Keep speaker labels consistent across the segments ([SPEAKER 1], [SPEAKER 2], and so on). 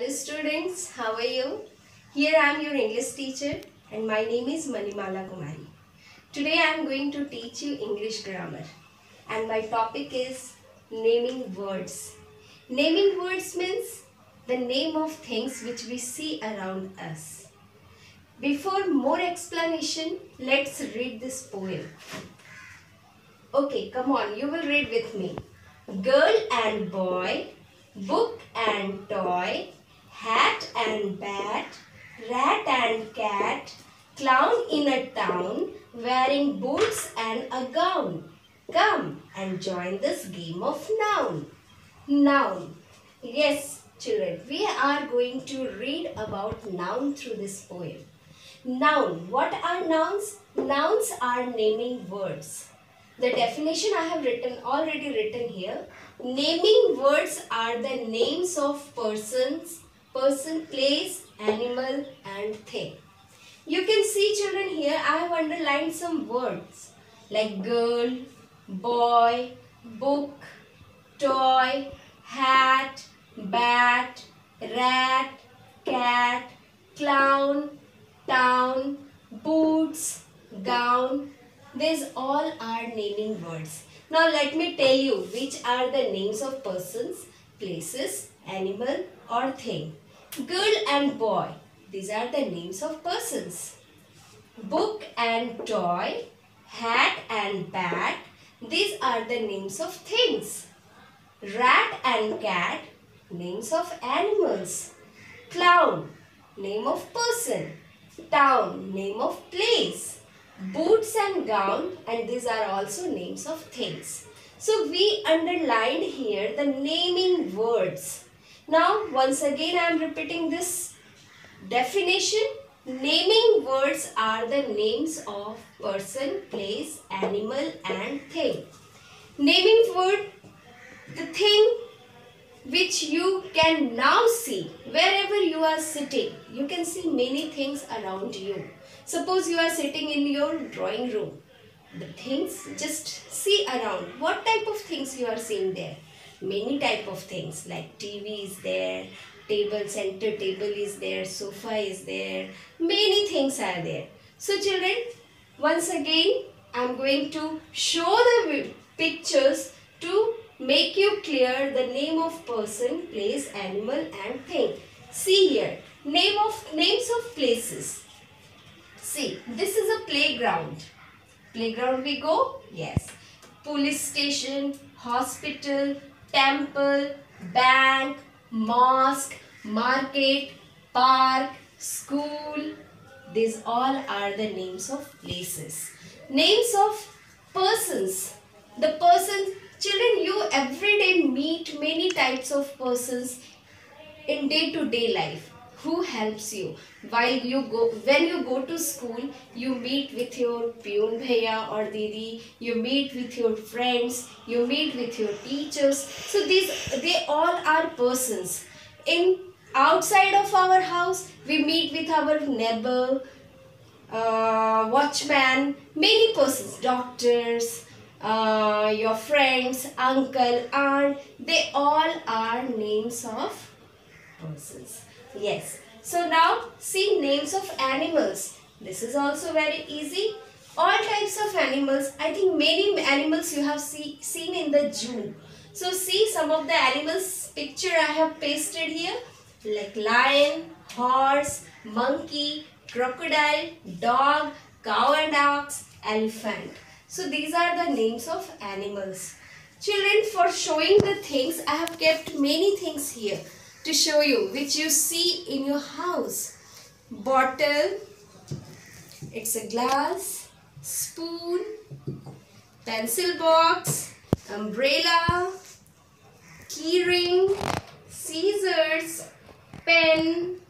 [SPEAKER 1] Hello students, how are you? Here I am your English teacher and my name is Manimala Kumari. Today I am going to teach you English grammar and my topic is naming words. Naming words means the name of things which we see around us. Before more explanation, let's read this poem. Okay, come on, you will read with me. Girl and boy, book and toy, hat and bat, rat and cat, clown in a town, wearing boots and a gown. Come and join this game of noun. Noun. Yes, children, we are going to read about noun through this poem. Noun. What are nouns? Nouns are naming words. The definition I have written already written here. Naming words are the names of persons, person, place, animal and thing. You can see children here I have underlined some words like girl, boy, book, toy, hat, bat, rat, cat, clown, town, boots, gown, these all are naming words. Now let me tell you which are the names of persons, places, animal or thing. Girl and boy, these are the names of persons. Book and toy, hat and bat, these are the names of things. Rat and cat, names of animals. Clown, name of person. Town, name of place boots and gown and these are also names of things. So we underlined here the naming words. Now once again I am repeating this definition. Naming words are the names of person, place, animal and thing. Naming word, the thing which you can now see wherever you are sitting. You can see many things around you. Suppose you are sitting in your drawing room. The things just see around. What type of things you are seeing there? Many type of things like TV is there, table, center table is there, sofa is there. Many things are there. So children, once again I am going to show the pictures to make you clear the name of person, place, animal and thing. See here, name of names of places. See, this is a playground. Playground we go? Yes. Police station, hospital, temple, bank, mosque, market, park, school. These all are the names of places. Names of persons. The persons Children, you every day meet many types of persons in day-to-day -day life who helps you? While you go when you go to school you meet with your peon bhaiya or didi you meet with your friends you meet with your teachers. So these they all are persons. In outside of our house we meet with our neighbor uh, watchman many persons doctors uh, your friends, uncle, aunt, they all are names of persons. Yes. So now see names of animals. This is also very easy. All types of animals. I think many animals you have see, seen in the zoo. So see some of the animals picture I have pasted here like lion, horse, monkey, crocodile, dog, cow and ox, elephant. So these are the names of animals. Children, for showing the things, I have kept many things here to show you which you see in your house. Bottle, it's a glass, spoon, pencil box, umbrella, keyring, scissors, pen,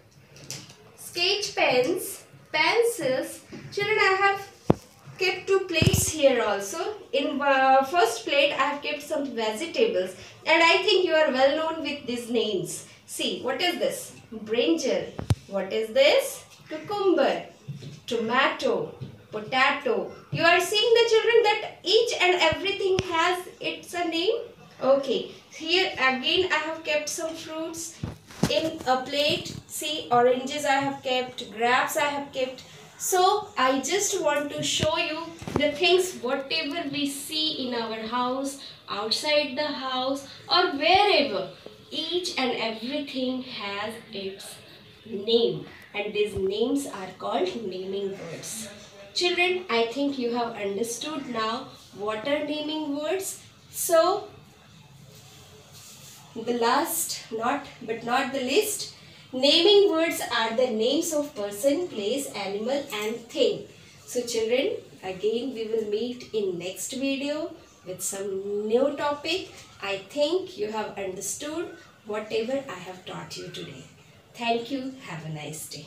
[SPEAKER 1] sketch pens, pencils. Children, I have kept two plates here also. In uh, first plate I have kept some vegetables and I think you are well known with these names. See what is this? Brinjal. What is this? Cucumber. Tomato. Potato. You are seeing the children that each and everything has its a name. Okay. Here again I have kept some fruits. in a plate. See, oranges I have kept, grapes I have kept. So, I just want to show you the things, whatever we see in our house, outside the house, or wherever. Each and everything has its name, and these names are called naming words. Children, I think you have understood now what are naming words. So, the last, not but not the least, naming words are the names of person, place, animal and thing. So children, again we will meet in next video with some new topic. I think you have understood whatever I have taught you today. Thank you. Have a nice day.